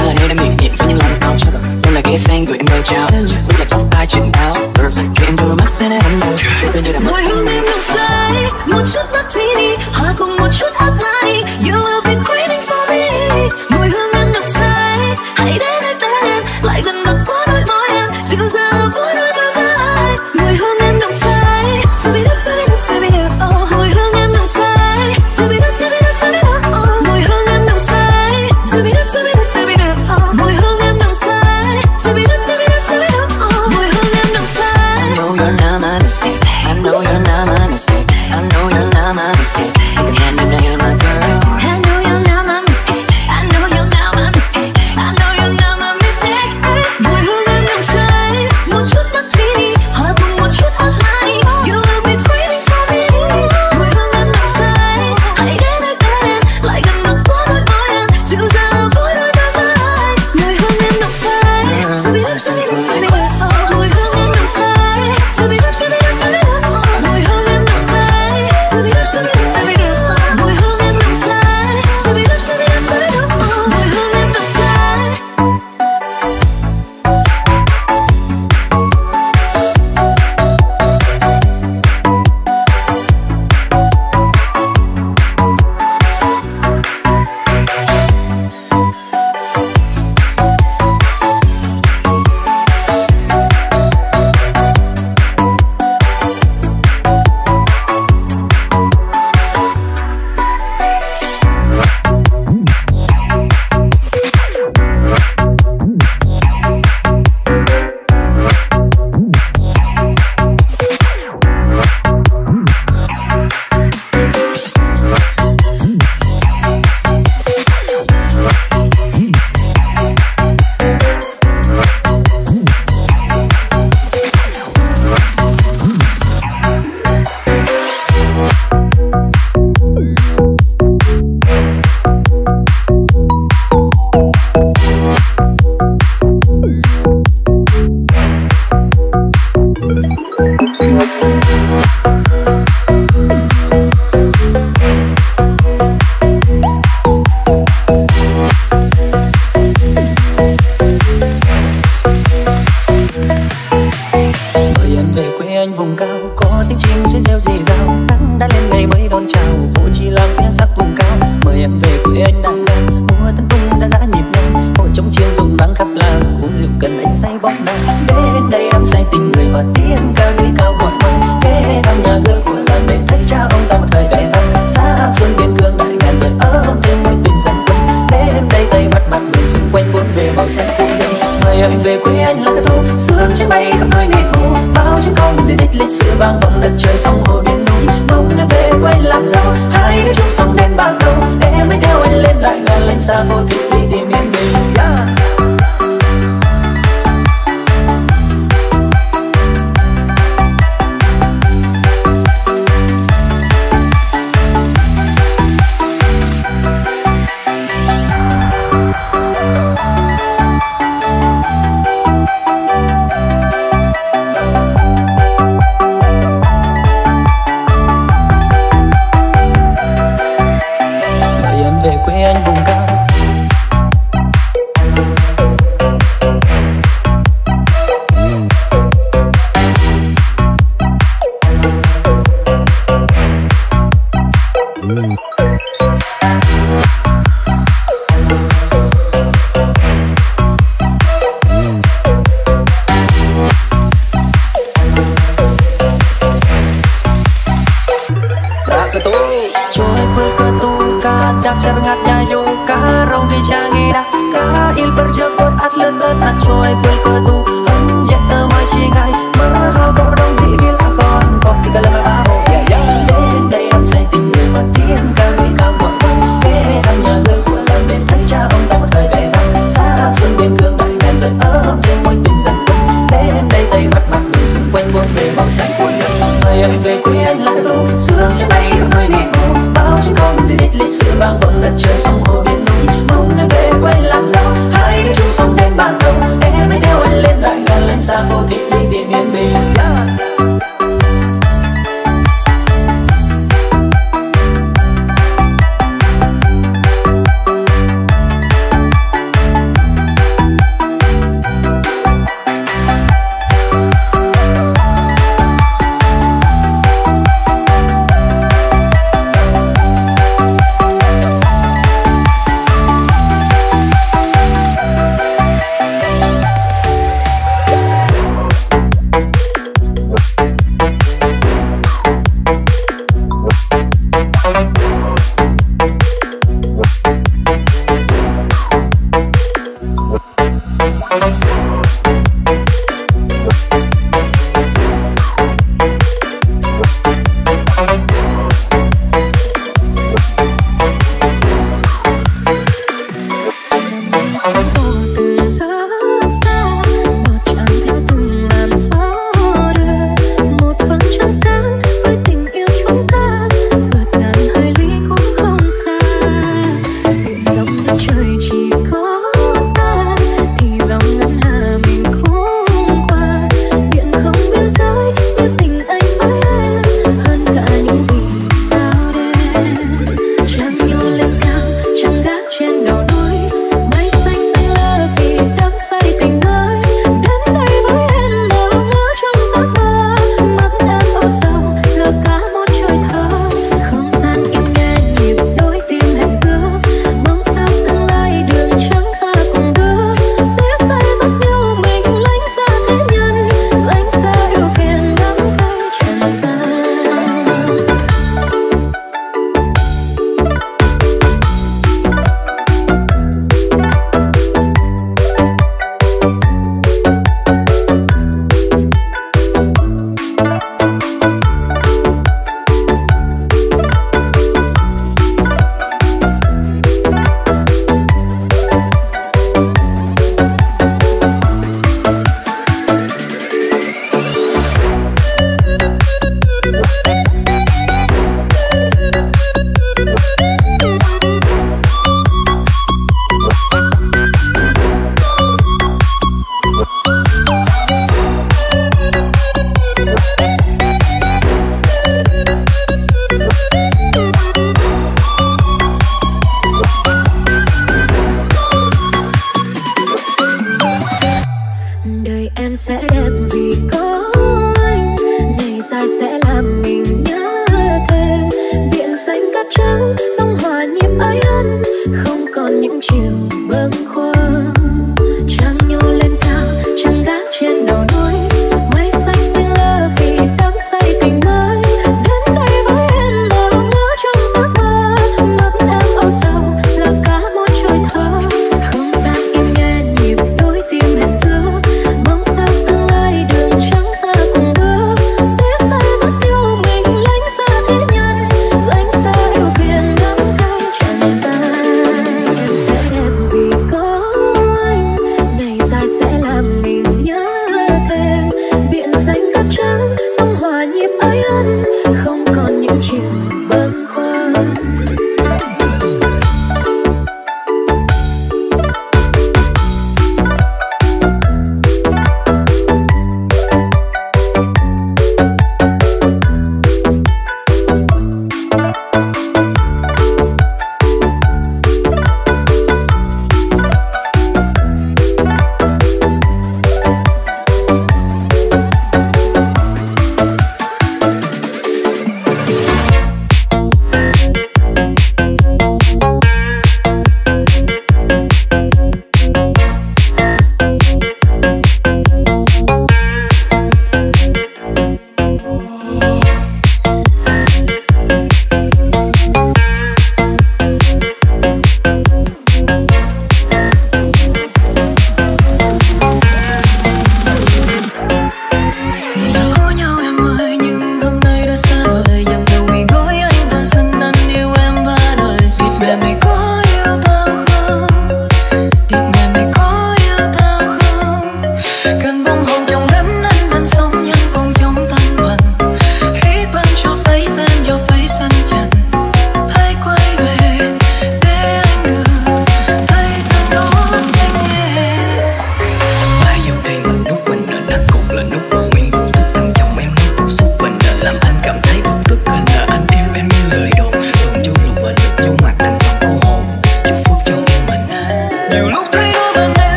sao lại nơi đây mình nghiệm với những lần tao chưa gặp đâu là ghế xanh gửi em về trao quyết là trong tay chuyện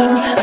awesome.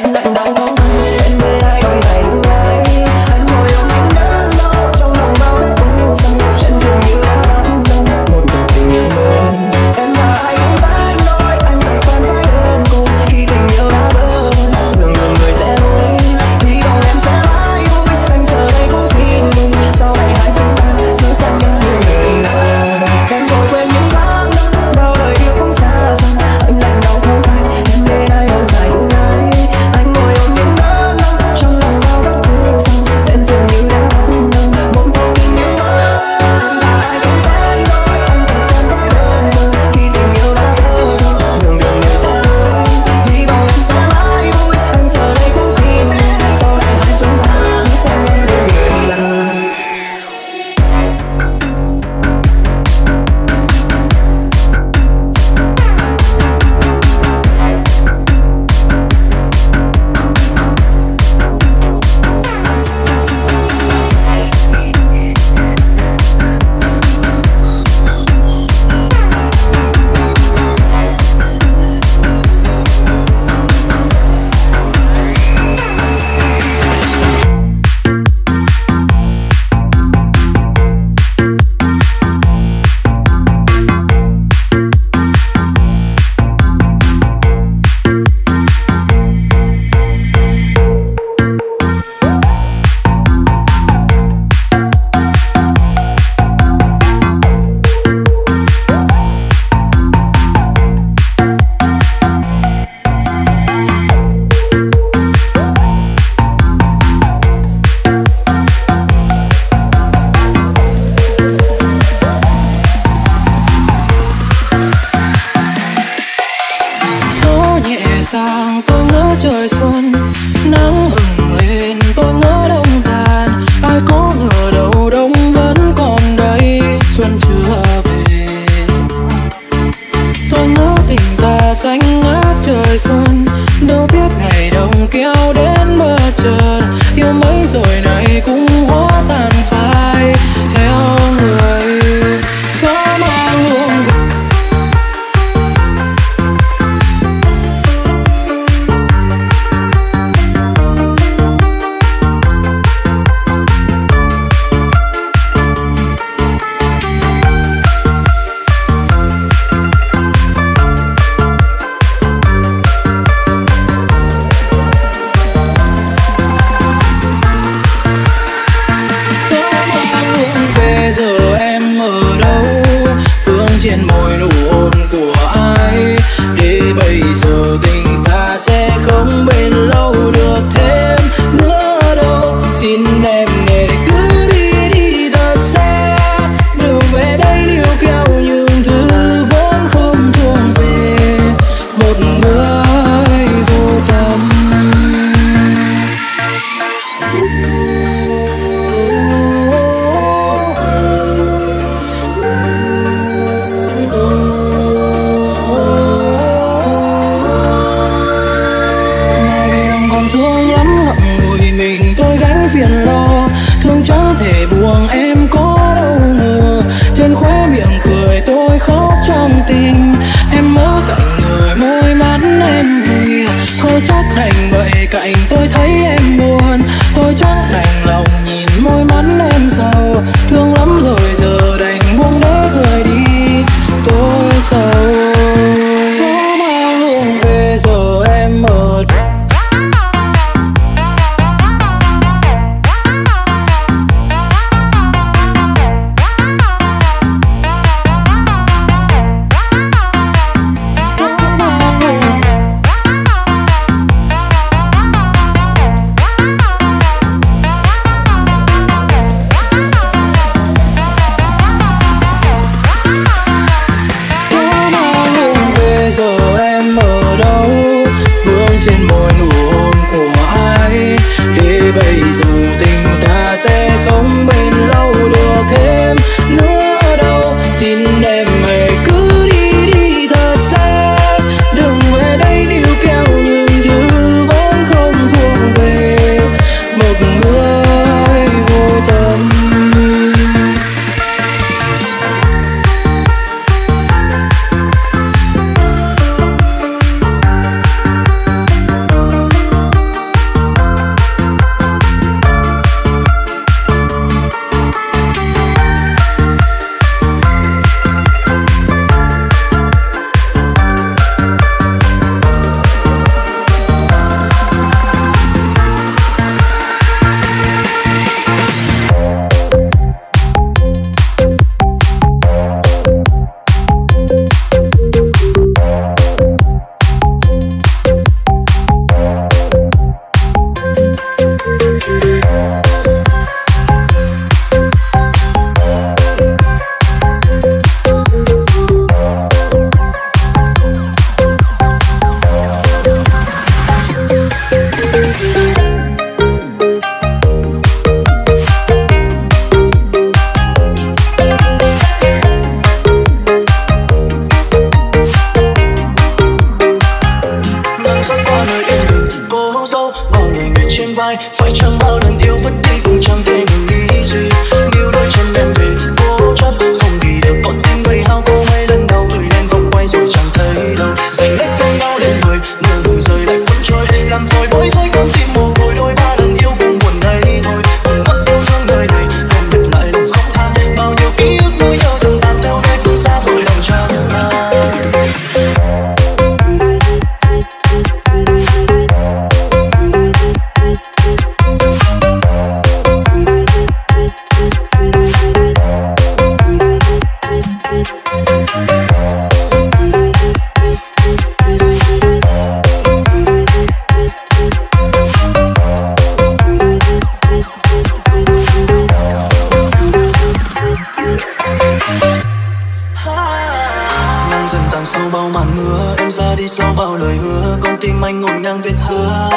anh dần tàn sau bao màn mưa. Em ra đi sau bao lời hứa. Con tim anh ngổn ngang vết cưa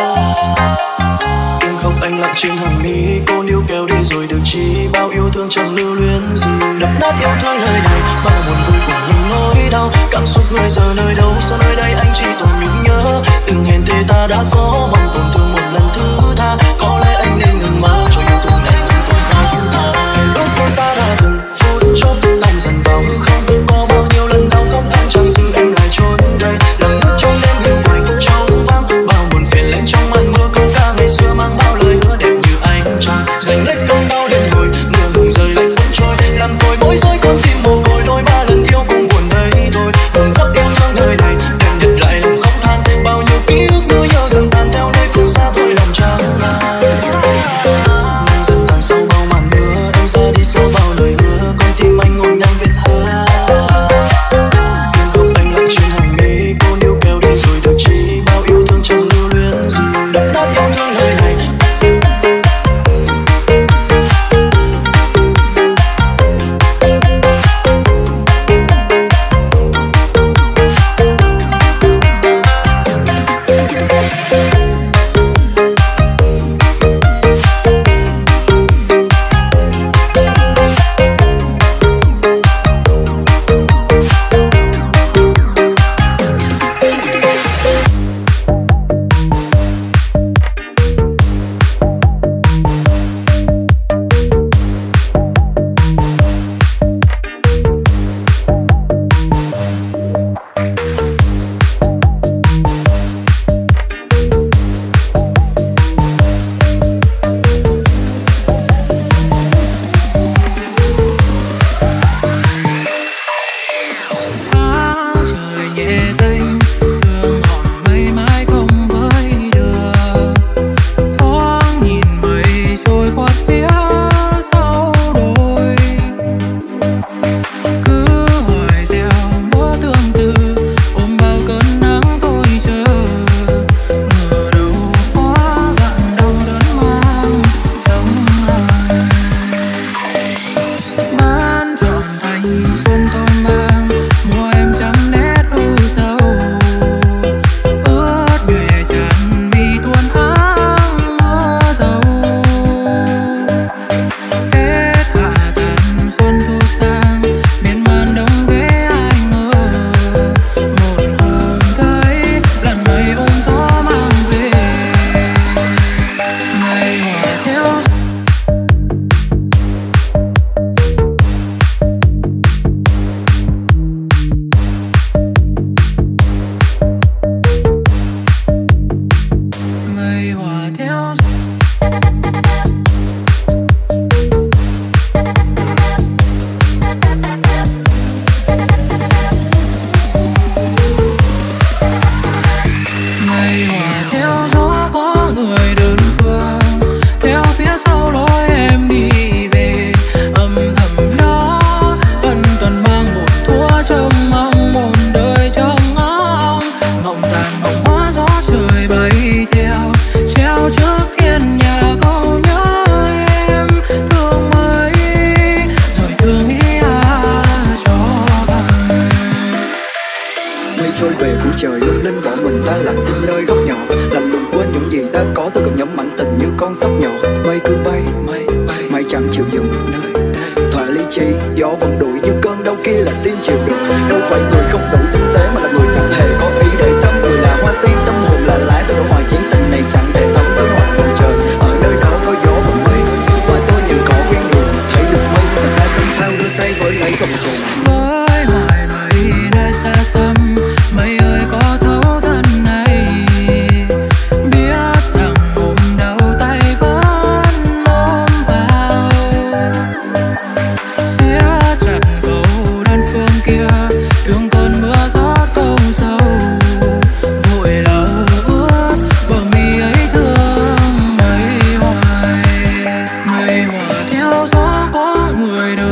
tiếng khóc anh lặng trên hàng mi. Cô níu kéo đi rồi được chi. Bao yêu thương chẳng lưu luyến gì. Đập nát yêu thương lời này bao buồn vui cùng những nỗi đau. Cảm xúc người giờ nơi đâu? Sao nơi đây anh chỉ toàn những nhớ? Từng hẹn thề ta đã có. Mong tổn thương một lần thứ tha. Có lẽ anh nên ngừng mơ cho yêu thương này ngừng tồn tại chúng ta lúc đôi ta đã từng. Phút chốc anh dần vào không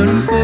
burn